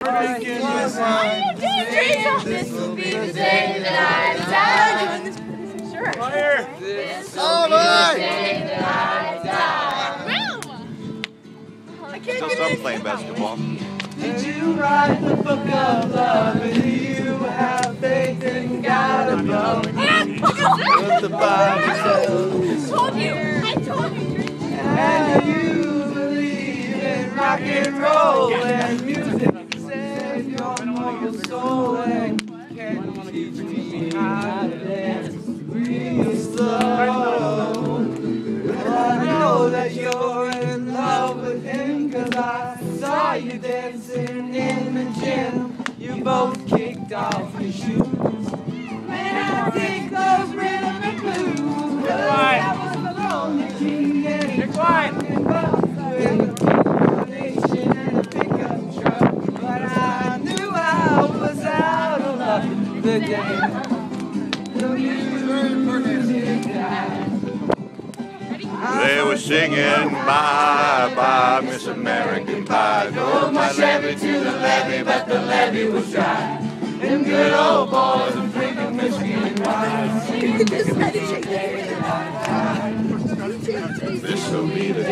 This will be the day that I die. Sure. This will be the day that I die. I can't Still get some it. playing basketball. Did you write the book of love and do you have faith in God above? What the Bible says. I told you. I told you. And you believe in rock and roll and music mortal soul and can you teach me how to dance real slow? Well, I know that you're in love with him cause I saw you dancing in the gym. You both kicked off your shoes. Man, I think those the day the music died. They were singing bye bye, Miss American Pie. Drove my Chevy to the levee, but the levee was dry. Them good old boys are drinking whiskey and wine. This will be the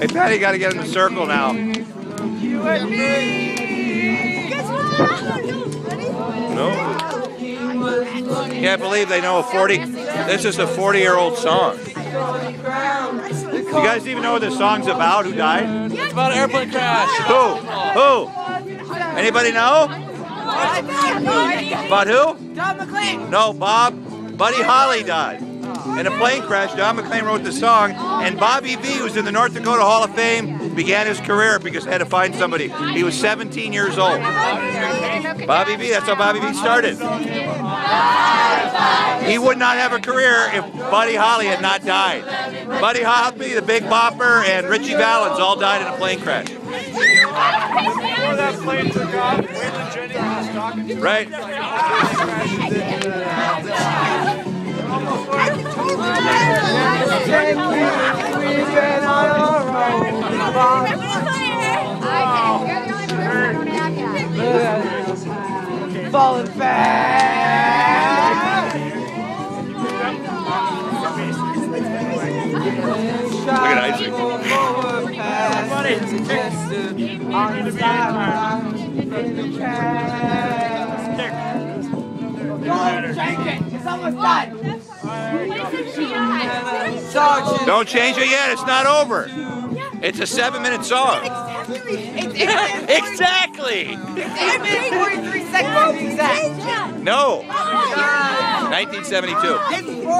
Hey, Patty, got to get in the circle now. You and me. No? King was Can't believe they know a 40. This is a 40 year old song. for the crown. The You guys even know what this song's about? Who died? It's about an airplane crash. Who? Who? Anybody know? Oh, about who? Don McLean. No, Bob. Buddy Holly died. In a plane crash, Don McLean wrote the song, and Bobby Vee, who's in the North Dakota Hall of Fame, began his career because he had to find somebody. He was 17 years old. Bobby Vee, that's how Bobby Vee started. He would not have a career if Buddy Holly had not died. Buddy Holly, the Big Bopper, and Ritchie Valens all died in a plane crash. Right? Falling fast. Look at Isaac. Forward pass, suggested on the sideline in the cast. Sergeant, Don't change it yet. It's not over. It's a seven minute song. exactly. 43 seconds exact. No. 1972.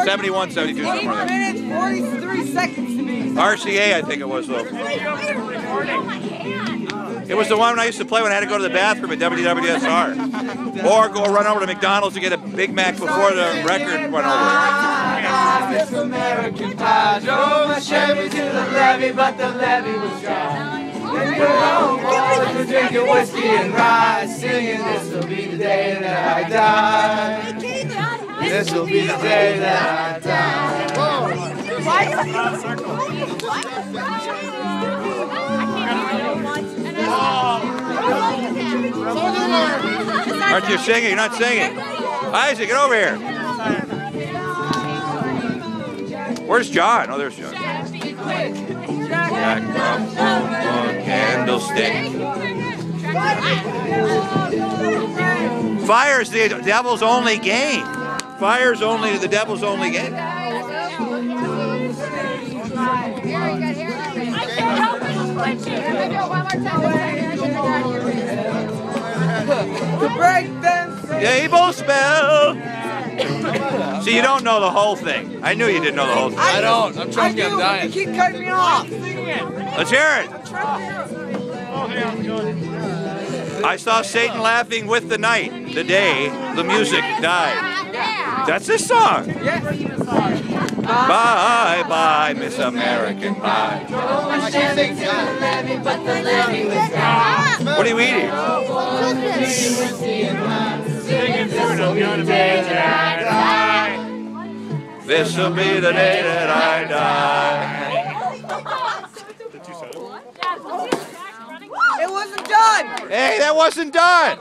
71, 72, Eight minutes, 43 seconds to. RCA, I think it was, though. It was the one I used to play when I had to go to the bathroom at WWSR. Or go run over to McDonald's to get a Big Mac before the record went over. This American pie drove my Chevy to the levee, but the levee was dry. And good old boys were drinking whiskey and rye, singing, "This will be the day that I die. This will be the day that I die." Aren't you singing? You're not singing. Isaac, get over here. Where's John? Oh, there's John. Jack from candlestick. Fire's the devil's only game. Fire's only the devil's only game. To break them Yeah, Evil spell. So you don't know the whole thing. I knew you didn't know the whole thing. I don't. I'm I trying to do, get but dying. you keep cutting me off. Let's hear it. I saw Satan laughing with the night, the day the music died. That's this song. Yes. Die, Miss American Pie. What are you eating? Singing soon I'm gonna be dead. This will be the day that I die. It wasn't done. Hey, that wasn't done.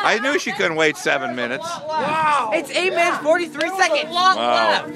I knew she couldn't wait seven minutes. Wow. It's eight minutes forty-three seconds. Wow.